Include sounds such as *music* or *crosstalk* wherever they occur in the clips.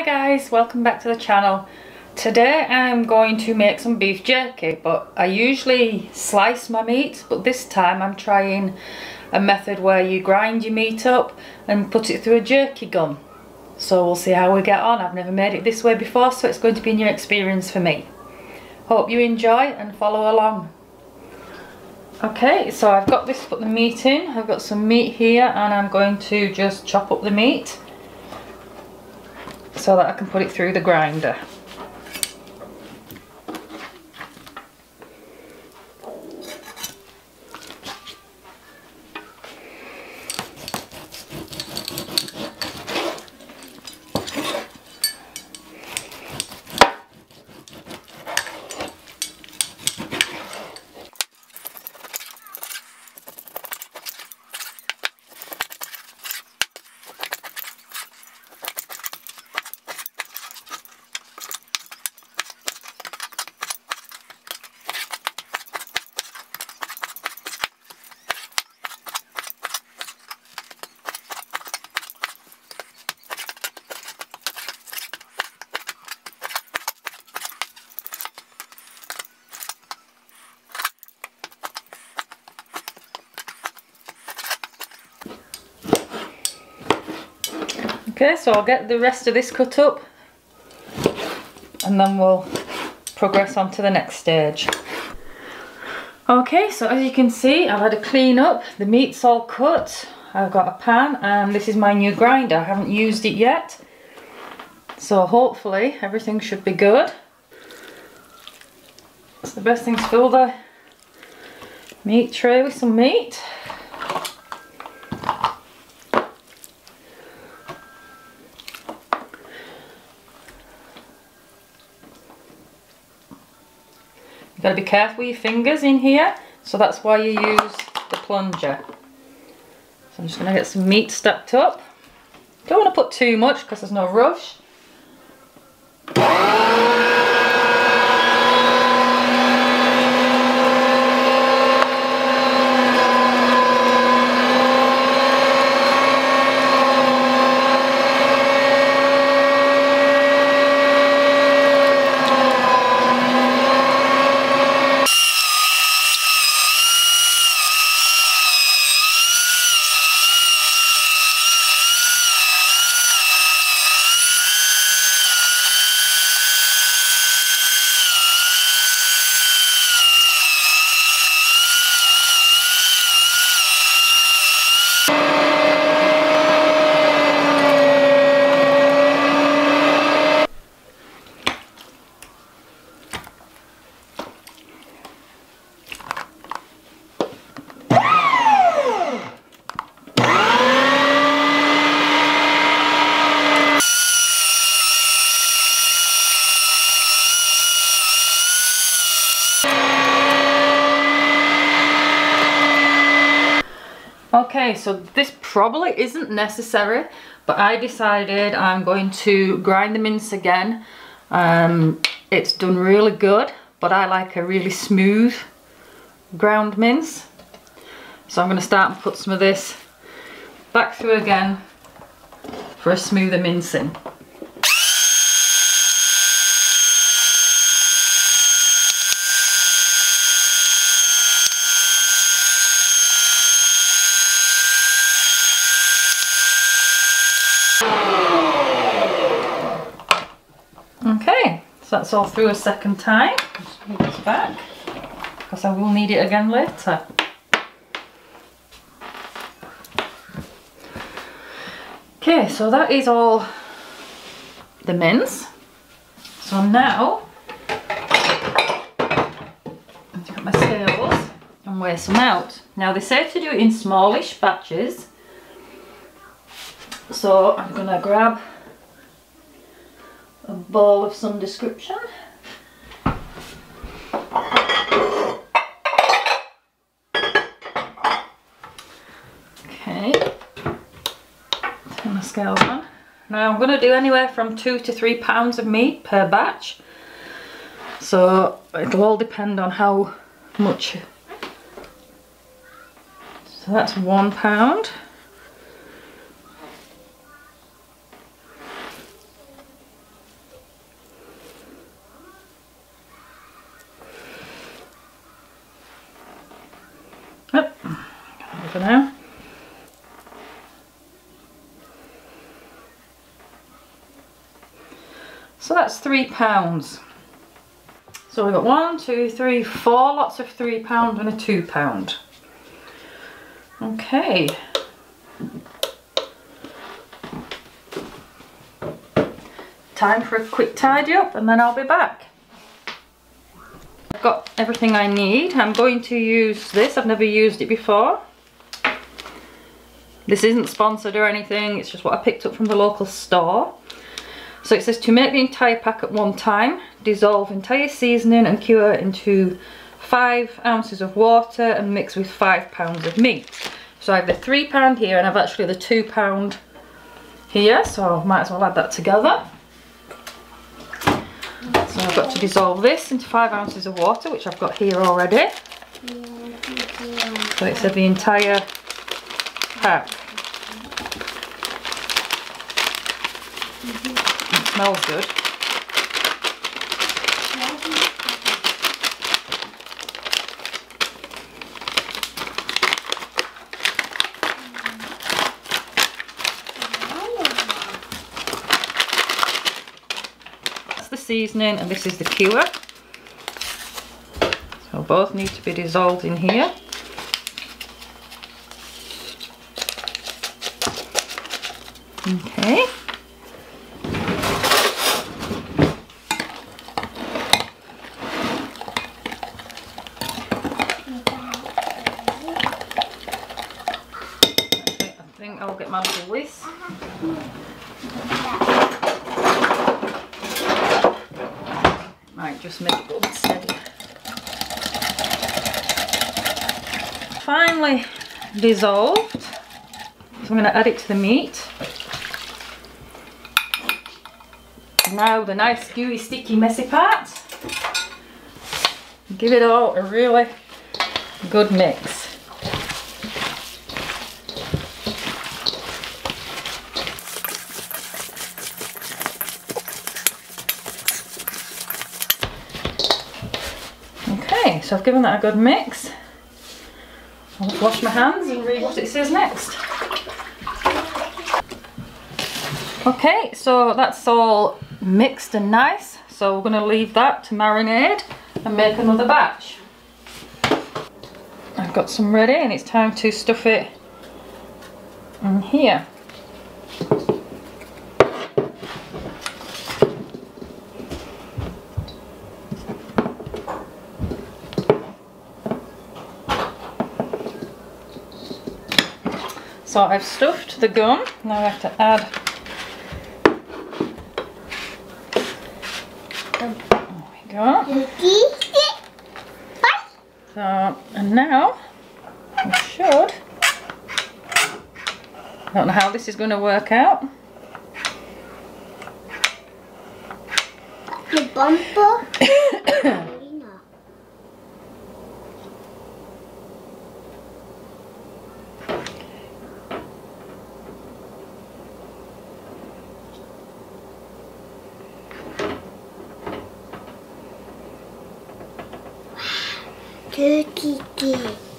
Hi guys, welcome back to the channel. Today I'm going to make some beef jerky, but I usually slice my meat, but this time I'm trying a method where you grind your meat up and put it through a jerky gun. So we'll see how we get on. I've never made it this way before, so it's going to be a new experience for me. Hope you enjoy and follow along. Okay, so I've got this, put the meat in. I've got some meat here and I'm going to just chop up the meat so that I can put it through the grinder. Okay, so I'll get the rest of this cut up and then we'll progress on to the next stage. Okay, so as you can see, I've had a clean up. The meat's all cut. I've got a pan and this is my new grinder. I haven't used it yet. So hopefully everything should be good. It's the best thing to fill the meat tray with some meat. You've got to be careful with your fingers in here, so that's why you use the plunger. So I'm just going to get some meat stacked up. Don't want to put too much because there's no rush. Okay, so this probably isn't necessary, but I decided I'm going to grind the mince again. Um, it's done really good, but I like a really smooth ground mince. So I'm going to start and put some of this back through again for a smoother mincing. Okay, so that's all through a second time. Just move this back because I will need it again later. Okay, so that is all the mince. So now, I've got my scales and weigh some out. Now they say to do it in smallish batches. So I'm gonna grab a bowl of some description. Okay, turn the scales on. Now I'm going to do anywhere from two to three pounds of meat per batch. So it'll all depend on how much. So that's one pound. for now. So that's three pounds. So we've got one, two, three, four lots of three pound and a two pound. Okay. Time for a quick tidy up and then I'll be back. I've got everything I need. I'm going to use this. I've never used it before. This isn't sponsored or anything. It's just what I picked up from the local store. So it says to make the entire pack at one time, dissolve entire seasoning and cure into five ounces of water and mix with five pounds of meat. So I have the three pound here and I've actually the two pound here, so I might as well add that together. So I've got to dissolve this into five ounces of water, which I've got here already. So it's the entire pack. Smells good. That's the seasoning and this is the cure. So both need to be dissolved in here. Okay. I think I'll get my little whisk. Might just make it a bit steady. Finally dissolved. So I'm going to add it to the meat. Now the nice gooey sticky messy part. Give it all a really good mix. Okay, so I've given that a good mix. I'll wash my hands and read what it says next. Okay, so that's all mixed and nice. So we're going to leave that to marinade and make another batch. I've got some ready and it's time to stuff it in here. So I've stuffed the gum, now I have to add There we go. So, and now we should, I don't know how this is going to work out. The bumper. *coughs* *coughs* *coughs* クッキ。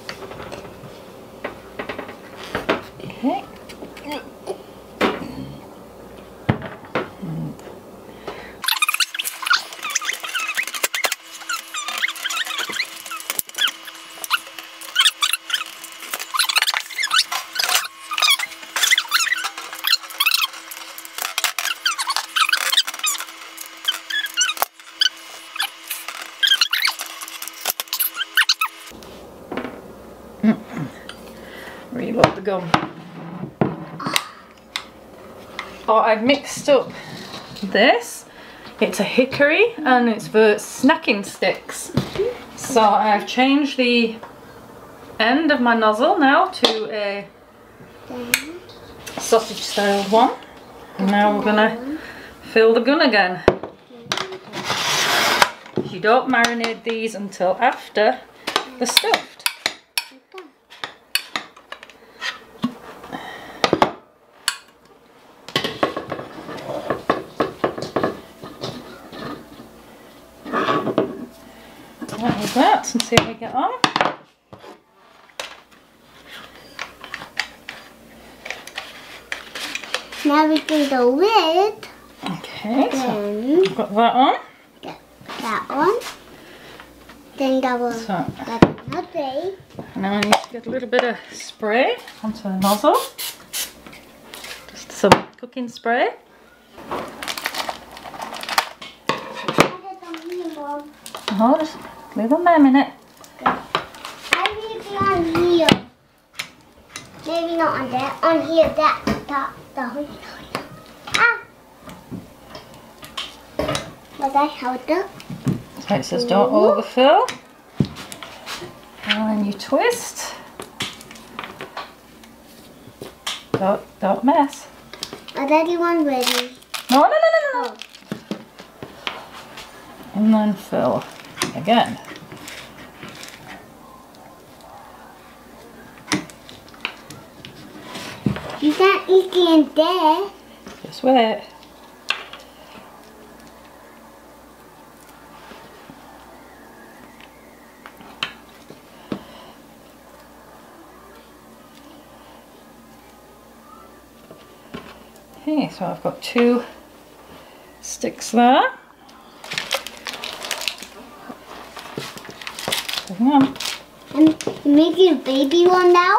The gum. Oh, I've mixed up this. It's a hickory and it's for snacking sticks. So I've changed the end of my nozzle now to a sausage style one. And now we're gonna fill the gun again. You don't marinate these until after the stuffed. nuts and see how we get on. Now we do the lid. Okay, then so got that on. Get that one. Then double so. another. Now I need to get a little bit of spray onto the nozzle. Just some cooking spray. Oh, leave them there a minute. Maybe on here. Maybe not on there. On here, that, that, that. Ah. But I held it. So it says don't overfill. And then you twist. Don't, don't mess. Already one ready. No, no, no, no, no. And then fill again. You can't eat it in there. Just wait. Okay, so I've got two sticks there. Hang on. And you're making a baby one now?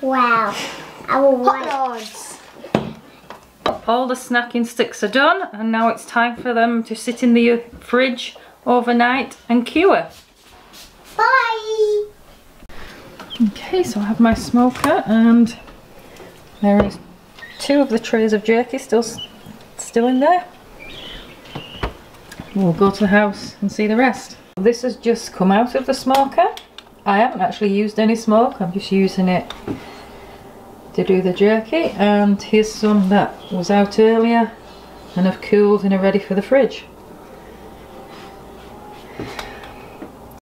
Wow. Our All the snacking sticks are done and now it's time for them to sit in the fridge overnight and cure. Bye. Okay, so I have my smoker and there is two of the trays of jerky still still in there. We'll go to the house and see the rest. This has just come out of the smoker. I haven't actually used any smoke, I'm just using it to do the jerky and here's some that was out earlier and have cooled and are ready for the fridge.